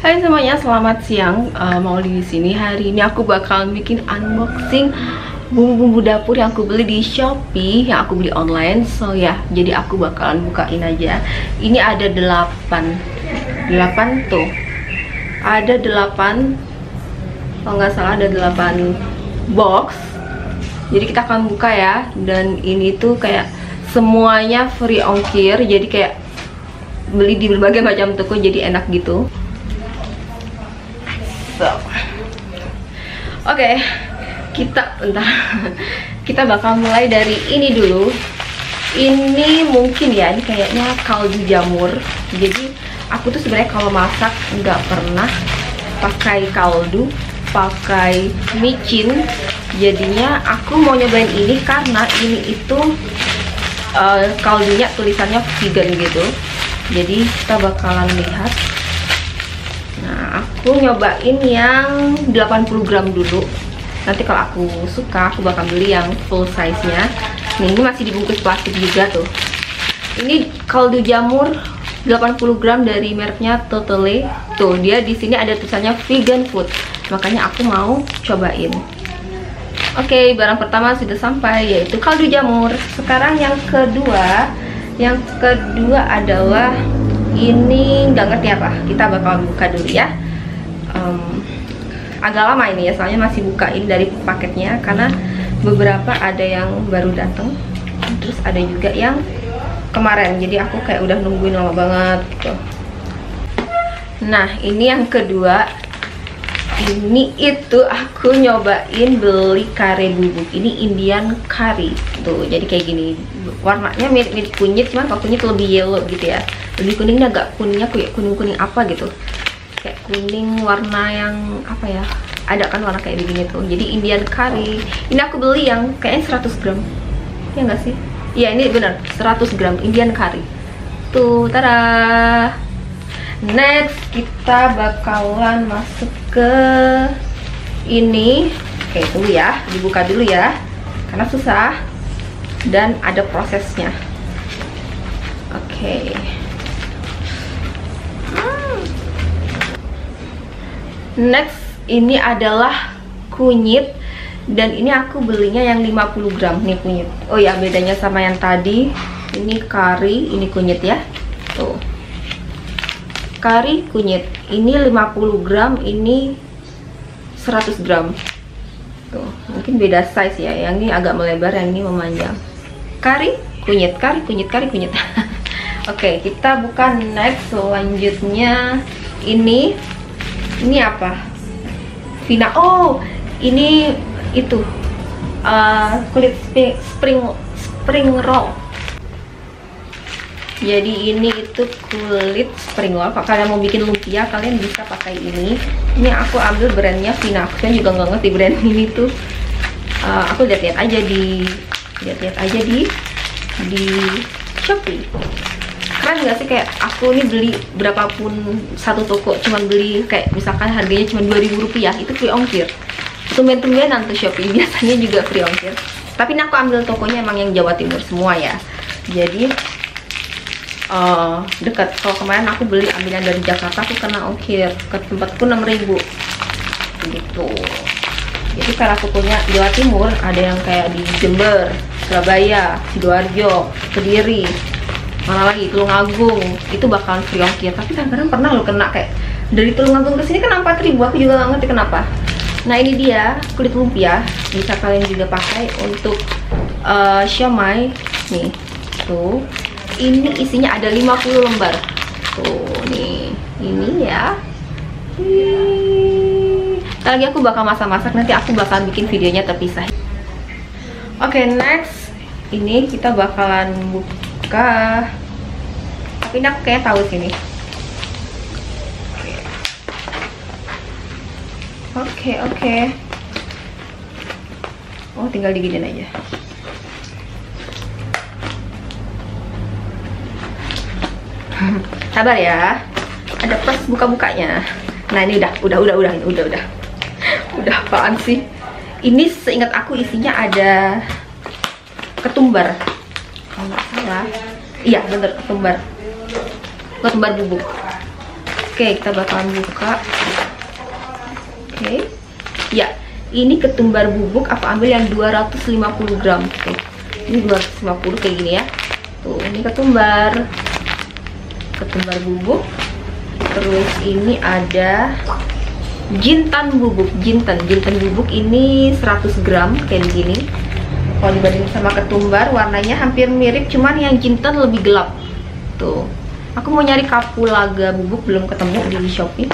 Hai semuanya, selamat siang. Uh, mau di sini hari ini aku bakal bikin unboxing bumbu-bumbu dapur yang aku beli di Shopee, yang aku beli online. So ya, jadi aku bakalan bukain aja. Ini ada 8 8 tuh. Ada 8 kalau nggak salah ada 8 box. Jadi kita akan buka ya. Dan ini tuh kayak semuanya free ongkir. Jadi kayak beli di berbagai macam toko jadi enak gitu so oke okay, kita entah kita bakal mulai dari ini dulu. Ini mungkin ya ini kayaknya kaldu jamur. Jadi aku tuh sebenarnya kalau masak nggak pernah pakai kaldu pakai micin. Jadinya aku mau nyobain ini karena ini itu uh, kaldunya tulisannya vegan gitu. Jadi kita bakalan lihat nah aku nyobain yang 80 gram dulu. Nanti kalau aku suka aku bakal beli yang full size nya nih ini masih dibungkus plastik juga tuh. Ini kaldu jamur 80 gram dari mereknya Totally tuh dia di sini ada tulisannya vegan food. Makanya aku mau cobain. Oke, okay, barang pertama sudah sampai yaitu kaldu jamur. Sekarang yang kedua yang kedua adalah ini nggak ngerti apa. Kita bakal buka dulu ya. Um, agak lama ini ya soalnya masih bukain dari paketnya karena beberapa ada yang baru datang terus ada juga yang kemarin. Jadi aku kayak udah nungguin lama banget gitu. Nah ini yang kedua ini itu aku nyobain beli kare bubuk. Ini Indian curry tuh. Jadi kayak gini warnanya mirip mirip kunyit cuman kalau kunyit lebih yellow gitu ya. Lebih kuningnya agak kuningnya kayak kuning kuning apa gitu. Kayak kuning warna yang apa ya ada kan warna kayak begini tuh. Jadi Indian curry. Ini aku beli yang kayaknya 100 gram. Ya enggak sih? Iya ini benar 100 gram Indian curry. Tuh tada next kita bakalan masuk ke ini. Oke tunggu ya dibuka dulu ya karena susah dan ada prosesnya. Oke. Hmm. next ini adalah kunyit dan ini aku belinya yang 50 gram nih kunyit. Oh ya bedanya sama yang tadi. Ini kari ini kunyit ya. Tuh kari kunyit. Ini 50 gram ini 100 gram. Tuh mungkin beda size ya. Yang ini agak melebar yang ini memanjang. Kari kunyit kari kunyit kari kunyit. Oke okay, kita buka next selanjutnya. Ini ini apa? Vina oh ini itu uh, kulit spring spring roll jadi ini itu kulit spring roll kalau kalian mau bikin lumpia kalian bisa pakai ini. Ini aku ambil brandnya Vina. Aku kan juga nggak ngerti brand ini tuh. Uh, aku lihat-lihat aja di lihat-lihat aja di di Shopee. Keren nggak sih? Kayak aku ini beli berapapun satu toko cuman beli kayak misalkan harganya cuma 2000 rupiah itu free ongkir. Tumben-tumbenan tuh Shopee. Biasanya juga free ongkir. Tapi ini aku ambil tokonya emang yang Jawa Timur semua ya. Jadi uh, dekat kalau kemarin aku beli ambilan dari Jakarta aku kena ongkir. Ke tempatku 6000 gitu. Jadi karena aku punya Jawa Timur ada yang kayak di Jember Surabaya Sidoarjo Kediri mana lagi? Tulungagung. Itu bakalan free ongkir. Tapi kadang-kadang pernah lo kena kayak dari Tulungagung ke sini kan 4000 aku juga nggak ngerti kenapa. Nah ini dia kulit lumpia bisa kalian juga pakai untuk uh, siomay. Nih tuh ini isinya ada 50 lembar. Tuh nih ini ya. Lagi aku bakal masak-masak nanti aku bakal bikin videonya terpisah. Oke okay, next. Ini kita bakalan buka. Tapi ini aku kayak tahu sini. Oke okay, oke. Okay. oh tinggal diginin aja sabar ya ada plus buka-bukanya nah ini udah udah udah udah udah udah udah apaan sih ini seingat aku isinya ada ketumbar kalau nggak salah iya bener ketumbar ketumbar bubuk Oke, kita bakalan buka. Oke. Ya, ini ketumbar bubuk aku ambil yang 250 gram. Oke. Ini 250 kayak gini ya. Tuh, ini ketumbar. Ketumbar bubuk. Terus ini ada jintan bubuk, jintan. Jintan bubuk ini 100 gram kayak gini. Kalau dibanding sama ketumbar warnanya hampir mirip, cuman yang jintan lebih gelap. Tuh. Aku mau nyari kapulaga bubuk belum ketemu di shopee.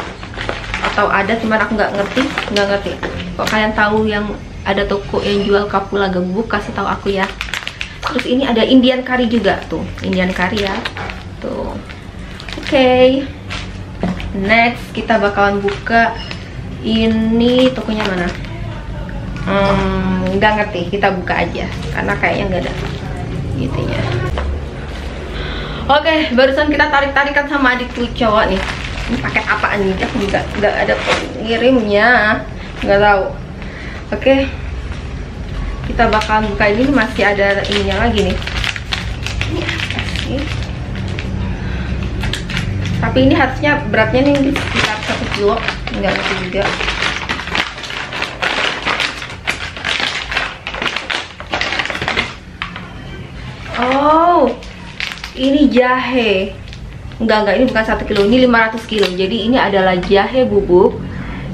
Atau ada cuman aku nggak ngerti. Nggak ngerti. Kok kalian tahu yang ada toko yang jual kapulaga bubuk? Kasih tahu aku ya. Terus ini ada Indian curry juga tuh. Indian curry ya. Tuh okay. next kita bakalan buka ini tokonya mana hmm, nggak ngerti kita buka aja karena kayaknya nggak ada gitu ya Oke, barusan kita tarik-tarikan sama adikku cowok nih. Ini paket apaan nih? Aku juga nggak ada pengirimnya, nggak tahu. Oke, kita bakal buka ini masih ada ininya lagi nih. Tapi ini harusnya beratnya nih sekitar satu kilo, nggak ngerti juga. Oh, ini jahe. Enggak enggak. Ini bukan satu kilo. Ini 500 kilo. Jadi ini adalah jahe bubuk.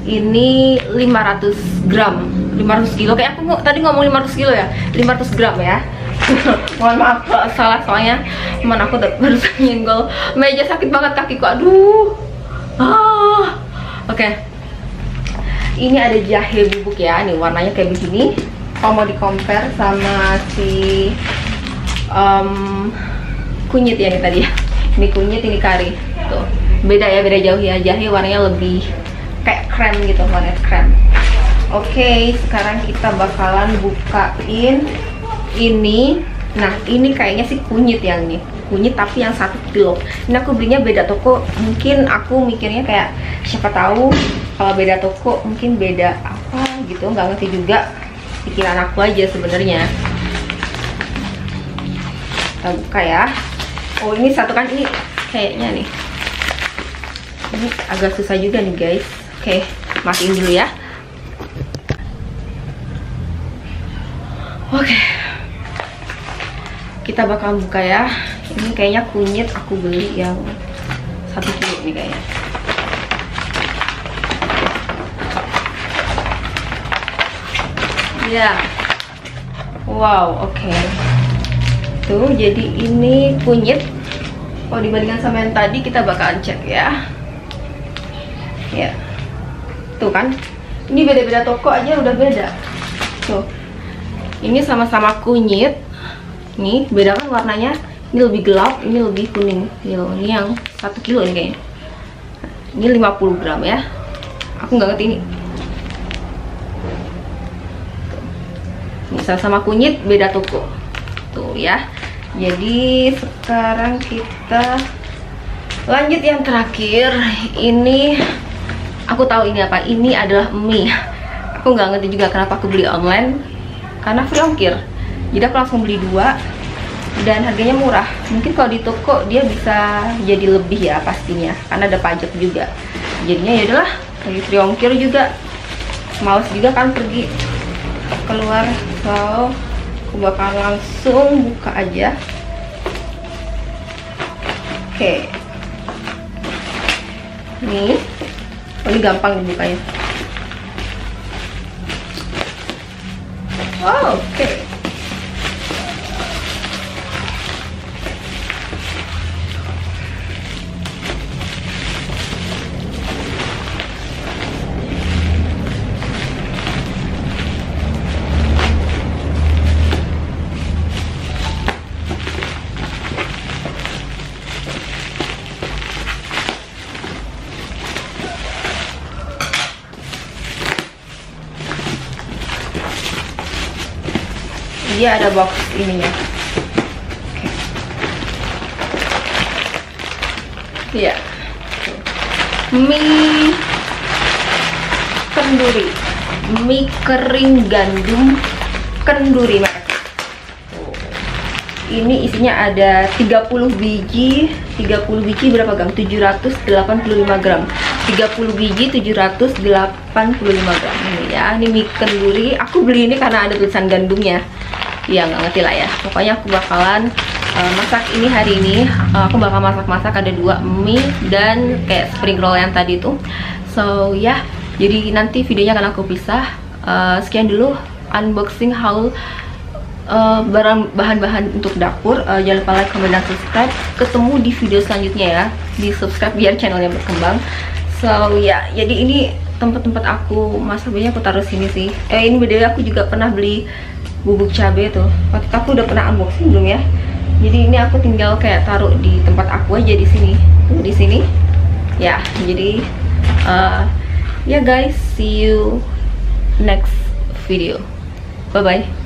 Ini 500 gram. 500 kilo. Kayak aku tadi ngomong 500 kilo ya? 500 gram ya mohon maaf kalau salah soalnya teman aku baru nyenggol meja sakit banget kakiku aduh. Ah. Oke. Okay. ini ada jahe bubuk ya nih warnanya kayak begini. Kalau mau di compare sama si um, kunyit ya nih tadi ya. Ini kunyit ini kari. Tuh. Beda ya beda jauh ya. Jahe warnanya lebih kayak krem gitu warna krem. Oke okay, sekarang kita bakalan bukain ini nah ini kayaknya sih kunyit yang ini. Kunyit tapi yang satu kilo. Ini aku belinya beda toko. Mungkin aku mikirnya kayak siapa tahu kalau beda toko mungkin beda apa gitu. Nggak ngerti juga. Pikiran aku aja sebenarnya. Kita buka ya. Oh ini satu kan? Ini kayaknya nih. Ini agak susah juga nih guys. Oke matiin dulu ya. Oke kita bakal buka ya. Ini kayaknya kunyit aku beli yang satu kilo nih kayaknya. Ya wow oke. Okay. tuh jadi ini kunyit. Kalau dibandingkan sama yang tadi kita bakalan cek ya. Ya tuh kan? Ini beda-beda toko aja udah beda. Tuh. Ini sama-sama kunyit nih beda kan warnanya. Ini lebih gelap ini lebih kuning. Ini loh ini yang satu kilo ini kayaknya. Ini 50 gram ya. Aku nggak ngerti ini. Ini sama-sama kunyit beda toko. Tuh ya. Jadi sekarang kita lanjut yang terakhir. Ini aku tahu ini apa. Ini adalah mie. Aku nggak ngerti juga kenapa aku beli online. Karena free ongkir jadi aku langsung beli dua. Dan harganya murah. Mungkin kalau di toko dia bisa jadi lebih ya pastinya. Karena ada pajak juga. Jadinya ya udahlah lagi free ongkir juga. Males juga kan pergi keluar. So aku bakal langsung buka aja. Oke. Okay. nih oh, ini gampang dibukanya. Wow oke. okay. Dia ada box ininya. Oke. Ya mie kenduri. Mie kering gandum kenduri ini isinya ada 30 biji. 30 biji berapa gram? 785 gram. 30 biji 785 gram. Ini ya ini mie kenduri. Aku beli ini karena ada tulisan gandumnya ya nggak ngerti lah ya. Pokoknya aku bakalan uh, masak ini hari ini. Uh, aku bakal masak-masak ada dua mie dan kayak spring roll yang tadi tuh. So ya. Yeah. jadi nanti videonya akan aku pisah. Uh, sekian dulu unboxing haul uh, bahan-bahan untuk dapur. Uh, jangan lupa like, comment, dan subscribe. Ketemu di video selanjutnya ya. Di subscribe biar channelnya berkembang. So ya. Yeah, jadi ini tempat-tempat aku masak. Biasanya aku taruh sini sih. Eh ini beda aku juga pernah beli bubuk cabai tuh waktu itu aku udah pernah unboxing belum ya? Jadi ini aku tinggal kayak taruh di tempat aku aja di sini. Tuh di sini. Ya jadi uh, ya yeah guys see you next video. Bye bye